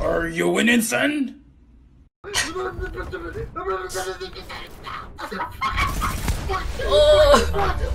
Are you an son? Oh. oh.